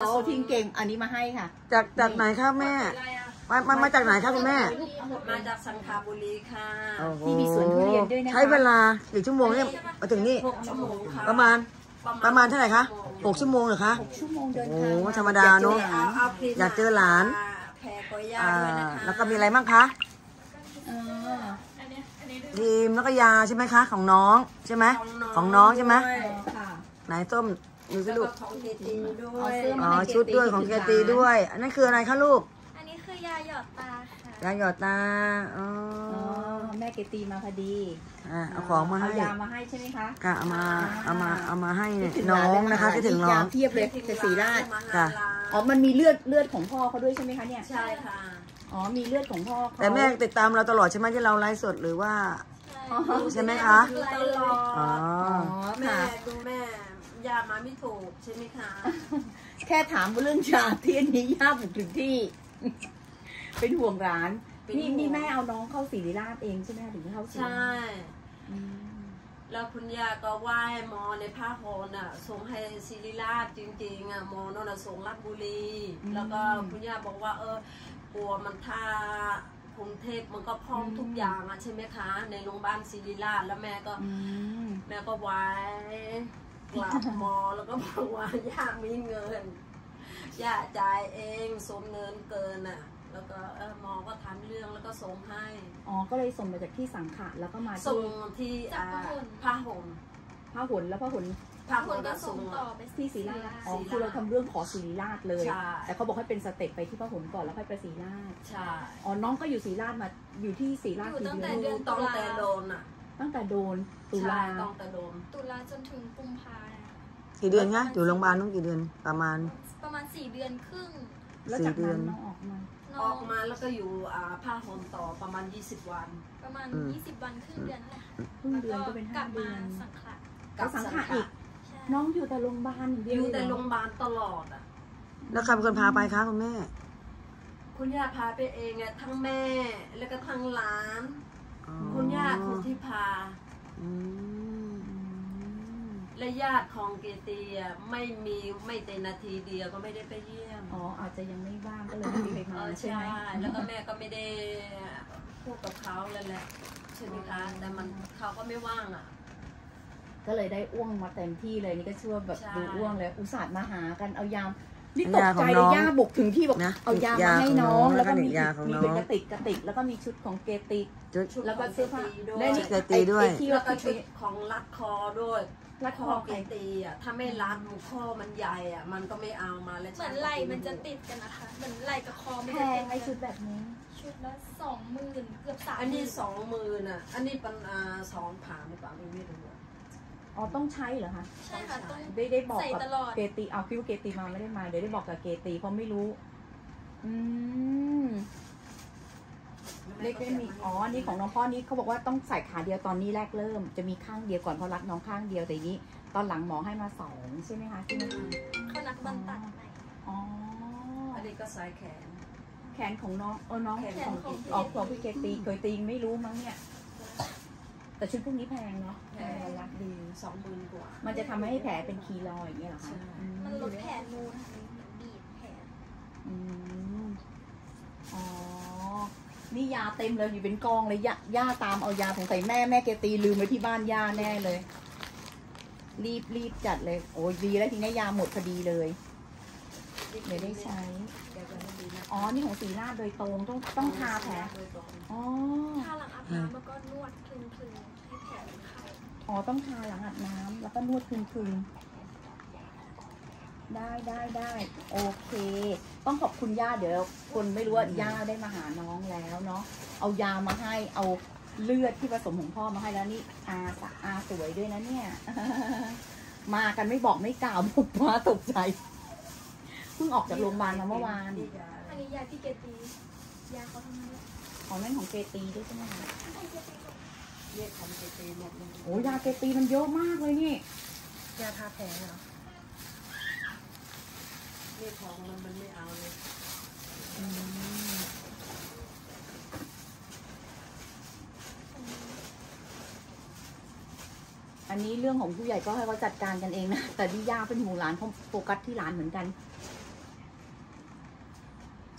โอ้ทิ้งเก่งอันนี้มาให้ค่ะ จากจากไหนคะแม่ มามามาจากไหนคะคุณแม่ มาจากสังขบุรีค่ะโอ้โหที่มีสวนทุเรียนด้วยนะคะใช้เวลากี่ชั่วโมงเนี่ยมาถึงนี่หกชั่วโมงค่ะประมาณประมาณเท่าไหร่คะหกชั่วโมงเหรอคะหกชั่วโมงเดินโอ้ทางโหธรรมดาเนอะอยกจอหลเอาเอาพริอยากเจอหลานแพรกอย่าอ่าด้วยนะคะแล้วก็มีอะไรบ้างคะเออครีมแล้วก็ยาใช่ไหมคะ ของน้องใช่ไหมของน้องใช่ไหมด้วยค่ะไหนส้ม ดูสิแล้วลูก็กของเกตีด้วเอายเสื้ออ๋มาอให้เกชุดด้วยของเกตีด้วย อันนั้นคืออะไรคะลูก อันนี้คือยาหยอดตาค่ะ ยาหยอดตา อ๋อ อ๋อแม่เกตีมาพอดีอะเอาของมาให้เอายามาให้ใช่ไหมคะค่ะเอามาเอามาเอามาให้คิดถึน้องนะคะหลาคิดถึงยน้องาเทียบเลยแต่สีราชค่ะ อ๋อ มันมีเลือดเลือดของพ่อเขาด้วยใช่ไหมคะเนี่ย ใช่ค่ะ อ๋อ มีเลือดของพ่อเขาแต่แม่ติดตามเราตลอดใช่ไหมที่เราไลฟ์สดหรือว่า อ๋อใช่ไหมคะ ดูตลออ๋อดอ๋อ แม่ค่ะ ดูแม่ ยามาไม่ถูกใช่ไหมคะ แค่ถามเรื่องชาที่อันนี้ย่าบุกถึงที่ เป็นห่วงร้านนี่นี่แม่เอาน้องเข้าศิริราชเองใช่ไหมคะถึงเข้าศิริใช่ ราชอืมแล้วคุณย่าก็ไหว้หมอในผ้าโหนอะส่งให้ศิริราชจริงๆอะหมอนั่นน่ะส่งรัชบุรี แล้วก็คุณย่าบอกว่า เออกลัวมันถ้ากรุงเทพมันก็พร้อมทุกอย่างอะใช่ไหมคะ ในโรงพยาบาลศิริราชแล้วแม่ก็ อืม แม่ก็ไว้ กลับหมอแล้วก็บอกว่าย่ามีเงินย่าจ่ายเองสมเงินเกินอะ แล้วก็เออหมอก็ทำเรื่องแล้วก็ส่งให้ อ๋อ ก็เลยส่งมาจากที่สังขะแล้วก็มาส่งที่ที่อ่าผ้าห่มพระหนแล้วพระหนผ้าคห่นมก็ก็ส่ส่งงต่อไปที่ศรีราชอ๋อศรีราชคือเราทำเรื่องขอศรีราชเลย ใช่ แต่เขาบอกให้เป็นสเต็ปไปที่พระหนก่อนแล้วค่อยไปศรีราช ใช่ อ๋อ น้องก็อยู่ศรีราชมาอยู่ที่ศรีราชกี่อยู่ตั้งแต่เดือนเดือนต้องแต่โดนอะ ตั้งแต่โดนตุใช่ลาต้องแต่โดนตุลาจนถึงกุมภาเนี่ยกี่เดือนคะอยู่โรงพยาบาลต้องกี่เดือนประมาณ ประมาณสี่เดือนครึ่ง แล้วจากสี่เดือนั้นนน้องออกมาน้ออองกมาแล้วก็อยู่อ่าผ้าห่มต่อประมาณ 20 วัน ประมาณอืมยี่สิบวันครึ่งเดือนนั่นแหละค่ะครึ่งเดือนก็เป็นกลัห้าบเดืมาอนสังขารแล้วสังขะอีกใช่น้องอยู่แต่โรงพยาบาลอย่างเดีอยวยู่เลแต่เหรโรงพยาบาลตลอดอะ แล้วใครเป็นคนพาไปคะคุณแม่ คุณย่าพาไปเองอะทั้งแม่แล้วก็ทั้งหลานอ๋อ คุณย่าคนที่พาอืมและญาติของเกตีอะไม่มีไม่แต่นาทีเดียวก็ไม่ได้ไปเยี่ยม อ๋ออาจจะยังไม่ว่างก็เลยไม่ได้ไปเอมาอใช่ใช่ไหมแล้วก็แม่ก็ไม่ได้พูดกับเขาเลยแหละใช่ไหมคะ แต่มันเขาก็ไม่ว่างอะ ก็เลยได้อ้วงมาเต็มที่เลยนี่ก็ชื่อว่าแบบใช่ดูอ้วงเลย อุตส่าห์มาหากันเอายาม นี่ตกยาขใจองเลน้ยองย่าบุกถึงที่บอกนะเอายามาให้ยาของน้น้อองงแล้แล้ววก็ก็มียาของมีน้องเป็นกระติกกระติกแล้วก็มีชุดของเกติกจุดชุดแล้วก็เสื้อผ้าด้วยและนี่เกติด้วยไอ้ที่แล้วว่าก็คือชุดของรัดคอด้วยรัดคข้ออใคเกรตีอะถ้าไม่รัดหมูข้อมันใหญ่อะมันก็ไม่เอามาแล้วเหมือนไหล่มันจะติดกันนะคะเหมือนไหล่กับคอมันแพจะงติดไอ้ชุกัดนแบบนี้ชุดละสองหมื่นเกือบสามอันนี้สองหมื่นอะอันนี้เป็นอ่าสองผ่านหรือเปล่าไม่รู้ อะอ๋อต้องใช้เหรอคะใช่ค่ะต้องได้ได้บอกใส่กับตลอด เกติเอาคิดว่าเกติมาไม่ได้มาเดี๋ยวได้บอกกับเกติเพราะไม่รู้ อืมเล็กไม่มีอ๋ออันนี่ของน้องพ่อนี่เขาบอกว่าต้องใส่ขาเดียวตอนนี้แรกเริ่ม จะมีข้างเดียวก่อนเพราะรักน้องข้างเดียวแต่ทีนี้ ตอนหลังหมอให้มาสองใช่ไหมคะใช่ไหมคะเขานัดวันตัดใหม่ อ๋ออันนี้ก็สายแขน แขนของน้องเออน้องแขนของของอ๋อของพี่เกตีเคยตีไม่รู้มั้งเนี่ย แต่ชุดพวกนี้แพงเนาะแพงรักดีสองหมื่นกว่า มันจะทำให้แผลเป็นคีรอยอย่างเงี้ยเหรอคะใช่อืมันลดแผลนูนค่ะเหมือนบีบแผลอืมอ๋อ นี่ยาเต็มเลยอยู่เป็นกองเลยย่าย่าตามเอายาสงสัยแม่แม่เกตีลืมไว้ที่บ้านย่าแน่เลย รีบรีบจัดเลย โอ้ยดีแล้วทีนี้ยาหมดพอดีเลย เดี๋ยวได้ใช้ อ๋อ นี่ของสีราดโดยตรง ต้องต้องทาแผล อ๋อถ้าหลังอาบน้ำแล้วก็นวดคลึงๆให้แผลมันเข้าอ๋อ ต้องทาหลังอาบน้ำแล้วก็นวดคืนๆได้ได้ได้โอเค ต้องขอบคุณย่าเดี๋ยวคนไม่รู้ว่าย่าได้มาหาน้องแล้วเนาะ เอายามาให้ เอาเลือดที่ผสมของพ่อมาให้แล้วนี่อาสะอาสวยด้วยนะเนี่ย มากันไม่บอกไม่กล่าวบุกมาตกใจ เพิ่งออกจากโรงพยาบาลมาเมื่อวาน ที่ยาอั นนี้ยาที่เกตียาเขาทำนั้นแหละของนั่นของเกตีด้วยใช่ไหมคะให้เกตีก่อนเรียกของเกตีหมดเลยโอ้ยาเกตีมันเยอะมากเลยนี่ ยาทาแผลเหรอเรียกของมันมันไม่เอาเลยอืมอันนี้เรื่องของผู้ใหญ่ก็ให้เขาจัดการกันเองนะ แต่ที่ย่าเป็นห่วงหลานเขาโฟกัสที่หลานเหมือนกัน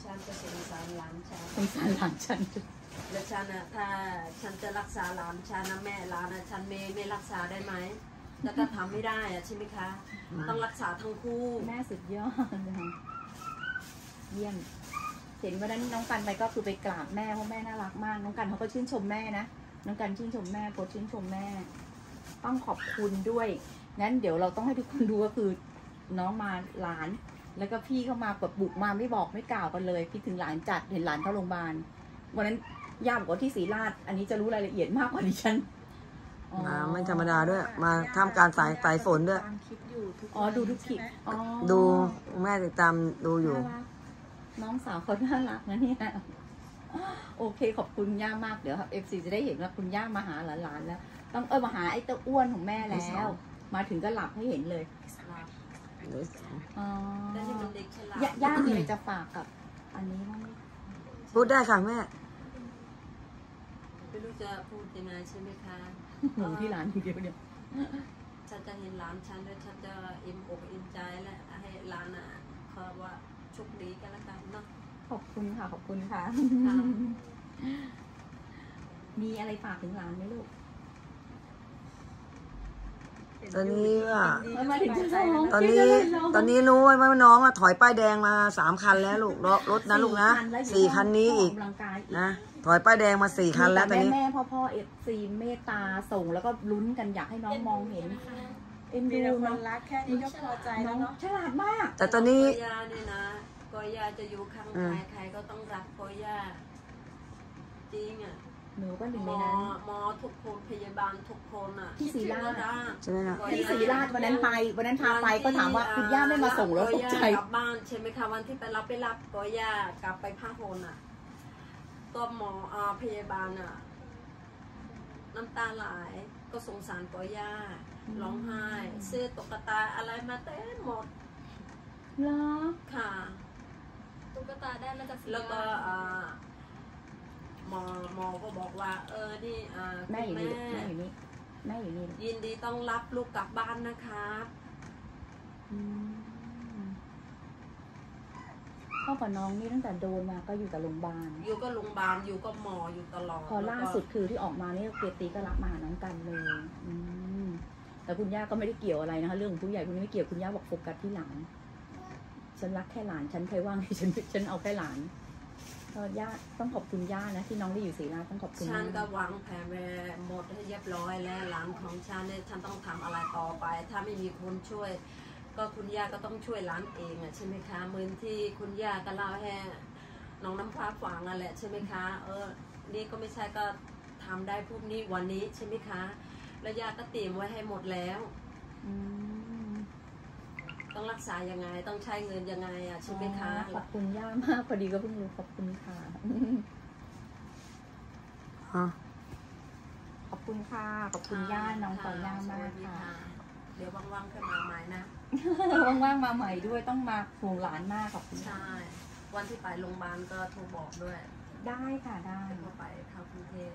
ฉันก็สง สารหลานฉันสงสารหลานฉันแล้วฉันอะถ้าฉันจะรักษาหลานฉันนะแม่หลานอะฉันไม่ไม่รักษาได้ไหมแล้วก็ทำไม่ได้อะใช่ไหมคะ ต้องรักษาทั้งคู่แม่สุดยอดนะคะเยี่ยมเห็นวันนั้นน้องกันไปก็คือไปกราบแม่เพราะแม่น่ารักมาก น้องกันเขาก็ชื่นชมแม่นะน้องกันชื่นชมแม่โพสต์ชื่นชมแม่ ต้องขอบคุณด้วยงั้นเดี๋ยวเราต้องให้ทุกคนดูก็คือ น้องมาหลาน แล้วก็พี่เข้ามาแบบบุกมาไม่บอกไม่กล่าวกันเลยคิดถึงหลานจัดเห็นหลานเข้าโรงพยาบาลวันนั้นย่าบอกว่าที่ศรีราชอันนี้จะรู้รายละเอียดมากกว่าดิฉันมาไม่ธรรมดาด้วย มาท่ามกลางสายสายฝนด้วย ตามคลิปอยู่ทุกอ๋อวันดูทุกคลิปใช่ไหมอ๋อดูแม่ติดตามดูอยู่ น่ารักน้องสาวเขาน่ารักนะเนี่ยโอเคขอบคุณย่ามากเดี๋ยว FC จะได้เห็นว่าคุณย่ามาหาหลานๆแล้ว ต้องเออมาหาไอ้เต้าอ้วนของแม่แล้ว มาถึงก็หลับให้เห็นเลย อ๋อแต่ที่มันเด็กฉลาดย่าย่ามีอะไรจะฝากกับ อันนี้บ้างไหมพูดได้ค่ะแม่ ไม่รู้จะพูดยังไงใช่ไหมคะหนูที่ร้านอยู่เดียวเนี่ยฉันจะเห็นหลานฉันแล้วฉันจะอิ่มอกอิ่มใจและให้หลานอะเขาว่าโชคดีกันแล้วกันเนาะขอบคุณค่ะ ขอบคุณค่ะค่ะมีอะไรฝากถึงหลานไหมลูก ตอนนี้อะเออมาถึงจะร้องตอนนี้ตอนนี้รู้ไว้ว่าน้องอะถอยป้ายแดงมาสามคันแล้วลูกรถรถนะลูกนะสี่คันนี้อีกกำลังกายอีกนะถอยป้ายแดงมาสี่คันแล้วตอนนี้แม่พ่อพ่อเอฟซีเมตตาส่งแล้วก็ลุ้นกันอยากให้น้องมองเห็นเอ็นมีดูแต่คน้อนงรักแค่นี้ก็พอใจน้แล้อวงเนาะฉลาดมาก แต่ตอนนี้กอย่าเนี่ยนะกอย่าจะอยู่ข้างอืใครมใครก็ต้องรักกอย่าจริงอะ หนูก็หนึ่งหมในอนั้น หมอทุกคนพยาบาลทุกคนอะที่ศรีราชคิดถึงนะใช่ไหมคะที่ศรีราชวันนั้นไปวันนั้นพาไปก็ถามว่าคุณย่าไม่มาส่งแล้วตกใจย่ากลับบ้านใช่ไหมคะวันที่ไปรับไปรับก็ย่ากลับไปผ้าโฮนอะก็หมออ่าพยาบาลอะ น้ำตาไหลก็สงสารก็ย่าอืมร้องไห้ซื้อตุ๊กตาอะไรมาเต็มหมดเหรอค่ะตุ๊กตาได้มาจากศรีแล้วก็ราชอ่า หมอหมอก็บอกว่า เออนี่อ่าแม่อยู่คุณนี่แม่อยู่นี่แม่อยู่นี่ยินดีต้องรับลูกกลับบ้านนะครับอืมพ่อกับน้องนี่ตั้งแต่โดนมาก็อยู่แต่โรงพยาบาล อยู่ก็โรงพยาบาลอยู่ก็หมออยู่ตลอดพอล่าสุดคือที่ออกมานี่เกียรติก็รับมาหาน้องกันเลยอืมแต่คุณย่าก็ไม่ได้เกี่ยวอะไรนะคะ เรื่องของผู้ใหญ่คุณไม่เกี่ยวคุณย่าบอกโฟกัสที่หลานฉันรักแค่หลานฉันใครว่างให้ฉันฉันเอาแค่หลาน ก็ย่าต้องขอบคุณย่านะที่น้องได้อยู่ศรีราชต้องขอบคุณฉันมากก็วางแผนไว้หมดให้เรียบร้อยแล้วหลานของฉันเนี่ยฉันต้องทำอะไรต่อไป ถ้าไม่มีคนช่วย ก็คุณย่าก็ต้องช่วยหลานเองอะใช่ไหมคะเหมือนที่คุณย่าก็เล่าให้น้องน้ำฟ้าฟังนั่นแหละใช่ไหมคะเออนี่ก็ไม่ใช่ก็ทำได้พรุ่งนี้วันนี้ใช่ไหมคะ แล้วย่าก็เตรียมไว้ให้หมดแล้ว อืม ต้องรักษายังไง ต้องใช้เงินยังไงอะใช่ไหมคะขอบคุณย่ามากพอดีก็เพิ่งรู้ขอบคุณค่ะอะขอบคุณค่ะ ขอบคุณย่าน้องต่อย่ามากค่ะ เดี๋ยวว่างๆก็มาใหม่นะว่างๆมาใหม่ด้วยต้องมาห่วงหลานมากขอบคุณค่ะใช่วันที่ไปโรงพยาบาลก็โทรบอกด้วย ได้ค่ะได้ก็ไปเข้ากรุงเทพ